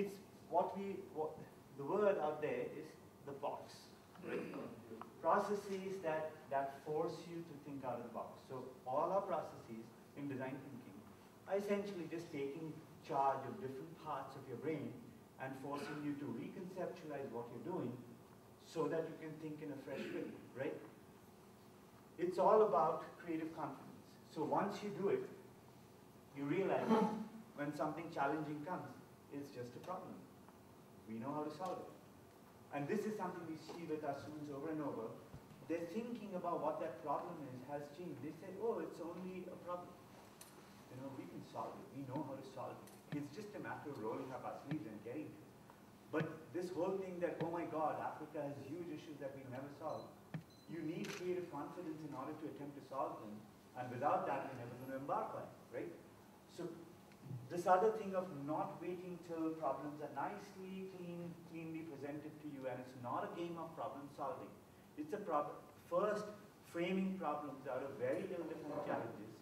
it's what we, what, the word out there is the box. Right? processes that, that force you to think out of the box. So all our processes in design thinking are essentially just taking charge of different parts of your brain and forcing you to reconceptualize what you're doing so that you can think in a fresh way, right? It's all about creative confidence. So once you do it, you realize when something challenging comes, it's just a problem. We know how to solve it. And this is something we see with our students over and over. Their thinking about what that problem is has changed. They say, oh, it's only a problem. You know, we can solve it. We know how to solve it. It's just a matter of rolling up our sleeves and getting to it. But this whole thing that, oh my God, Africa has huge issues that we never solve. You need creative confidence in order to attempt to solve them. And without that, you're never going to embark on it, right? So this other thing of not waiting till problems are nicely, clean, cleanly presented to you, and it's not a game of problem solving. It's a problem, first framing problems out of very ill-defined challenges.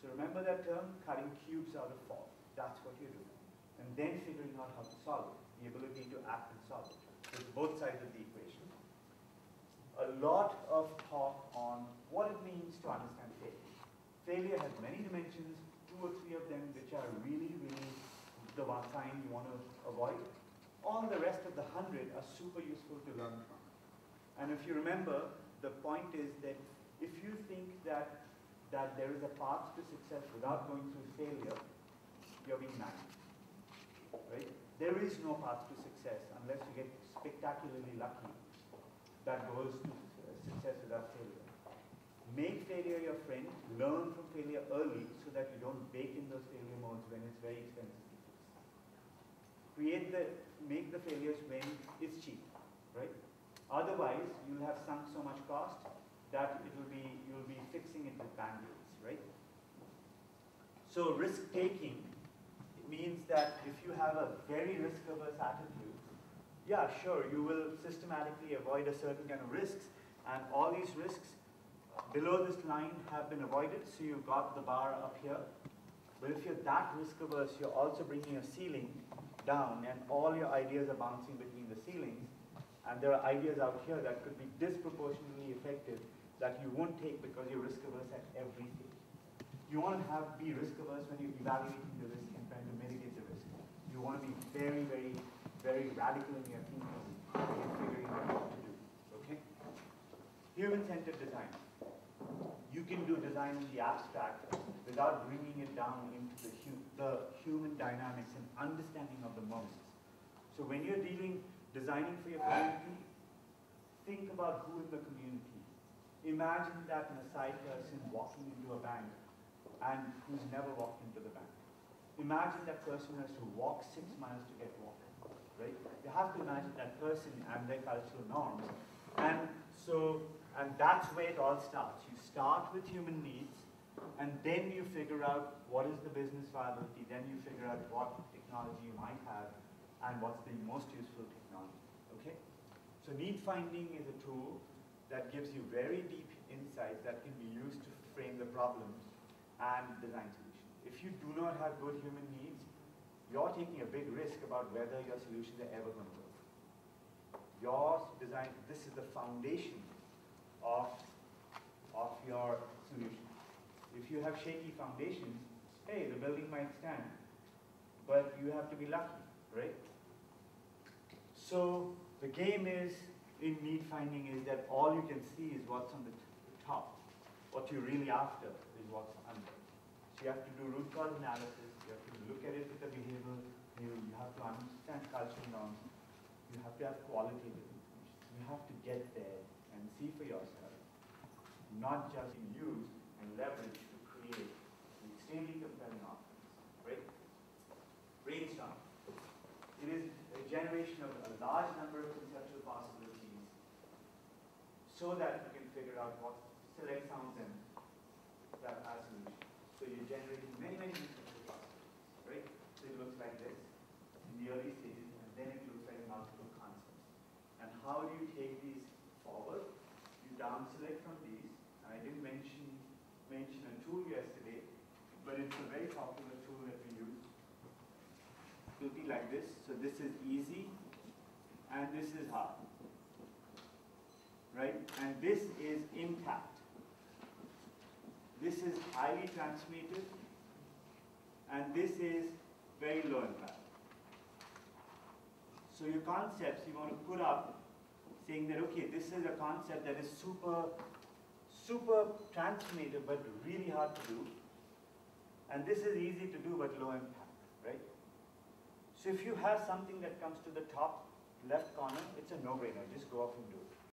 So remember that term, cutting cubes out of four. That's what you're doing. And then figuring out how to solve it, the ability to act and solve it. So it's both sides of the equation. A lot of talk on what it means to understand failure. Failure has many dimensions, two or three of them which are really, really the one kind you want to avoid. All the rest of the hundred are super useful to learn from. And if you remember, the point is that if you think that, that there is a path to success without going through failure, you're being naive. Right? There is no path to success unless you get spectacularly lucky that goes to success without failure. Make failure your friend, learn from failure early so that you don't bake in those failure modes when it's very expensive. Create the, make the failures when it's cheap, right? Otherwise, you'll have sunk so much cost that it will be, you'll be fixing it with band-aids, right? So risk-taking means that if you have a very risk-averse attitude, yeah, sure, you will systematically avoid a certain kind of risks, and all these risks below this line have been avoided, so you've got the bar up here. But if you're that risk averse, you're also bringing your ceiling down and all your ideas are bouncing between the ceilings. And there are ideas out here that could be disproportionately effective that you won't take because you're risk averse at every stage. You want to have be risk averse when you're evaluating the risk and trying to mitigate the risk. You want to be very, very, very radical in your thinking and figuring out what to do. Okay? Human-centered design you can do design in the abstract without bringing it down into the, hu the human dynamics and understanding of the moments. So when you're dealing, designing for your community, think about who in the community. Imagine that Maasai person walking into a bank and who's never walked into the bank. Imagine that person has to walk six miles to get water, right? You have to imagine that person and their cultural norms. And so, and that's where it all starts. You start with human needs, and then you figure out what is the business viability, then you figure out what technology you might have, and what's the most useful technology, okay? So need finding is a tool that gives you very deep insights that can be used to frame the problems and design solutions. If you do not have good human needs, you're taking a big risk about whether your solutions are ever going to work. Your design, this is the foundation of of your solution. If you have shaky foundations, hey, the building might stand, but you have to be lucky, right? So the game is, in need finding, is that all you can see is what's on the top. What you're really after is what's under. So you have to do root cause analysis, you have to look at it with a behavioral you have to understand cultural norms, you have to have qualitative information. You have to get there and see for yourself not just use and leverage to create an extremely compelling offense, right? Brainstorm. It is a generation of a large number of conceptual possibilities so that you can figure out what select sounds and that as solution. So you're generating many, many conceptual possibilities, right? So it looks like this in the early stages, and then it looks like multiple concepts. And how do you take these forward? You down select from these, I didn't mention, mention a tool yesterday, but it's a very popular tool that we use. It will be like this. So this is easy and this is hard. Right? And this is intact. This is highly transmitted and this is very low impact. So your concepts you want to put up saying that, okay, this is a concept that is super, super transformative but really hard to do. And this is easy to do but low impact, right? So if you have something that comes to the top left corner, it's a no-brainer, just go up and do it.